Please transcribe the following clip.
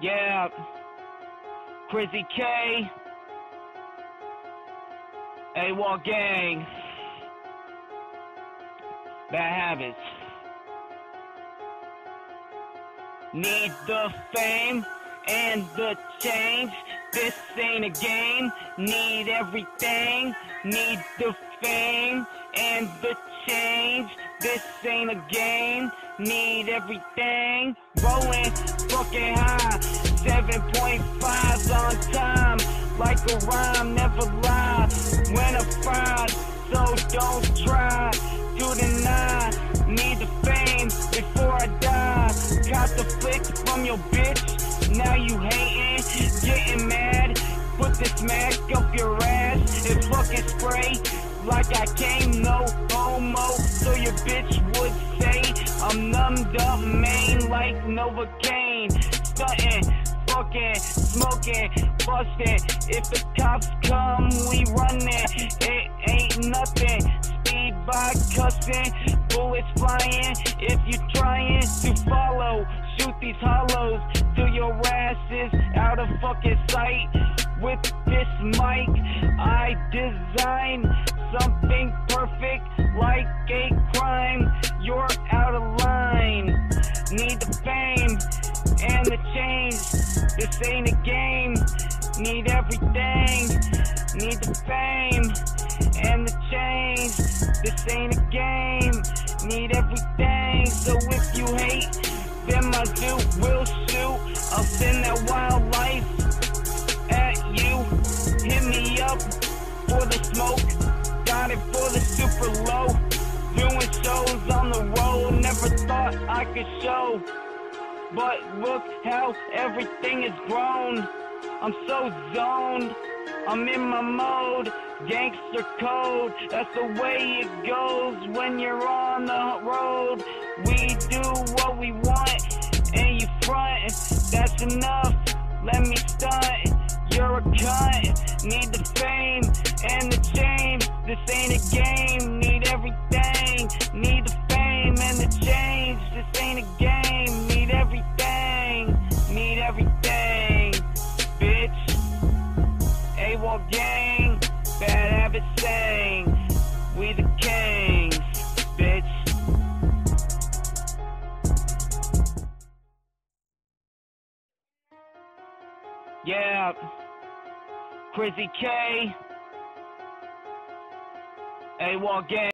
Yeah. Krizzy K. AWOL Gang. Bad habits. Need the fame and the change. This ain't a game. Need everything. Need the fame and the change. This ain't a game. Need everything. Rolling fucking high. 7.5 on time. Like a rhyme, never lie. When I find, so don't try to deny. Need the fame before I die. Got the flick from your bitch. Now you hating, getting mad. Put this mask up your ass. It's fucking spray like I came no homo. So your bitch would say I'm numbed up, main like Novocaine. Stunting, fucking, smoking, busting. If the cops come, we running. It ain't nothing. Speed by cussing, bullets flying. If you're trying to follow, shoot these hollows till your ass is out of fucking sight. With this mic, I design something perfect like a crime. You're out of line. Need the fame and the change. This ain't a game. Need everything. Need the fame and the change. This ain't a game. Need everything. So if you hate, my zoo will shoot. I'll send that wildlife at you. Hit me up for the smoke. Got it for the super low. Doing shows on the road. Never thought I could show. But look how everything has grown. I'm so zoned. I'm in my mode. Gangster code. That's the way it goes when you're on the road. We do what we want and front. That's enough. Let me stunt. You're a cunt. Need the fame and the change. This ain't a game. Need everything. Need the fame and the change. This ain't a game. Need everything. Need everything. Bitch. AWOL gang. Bad habit saying. Yeah. Krizzy K. AWOL gang.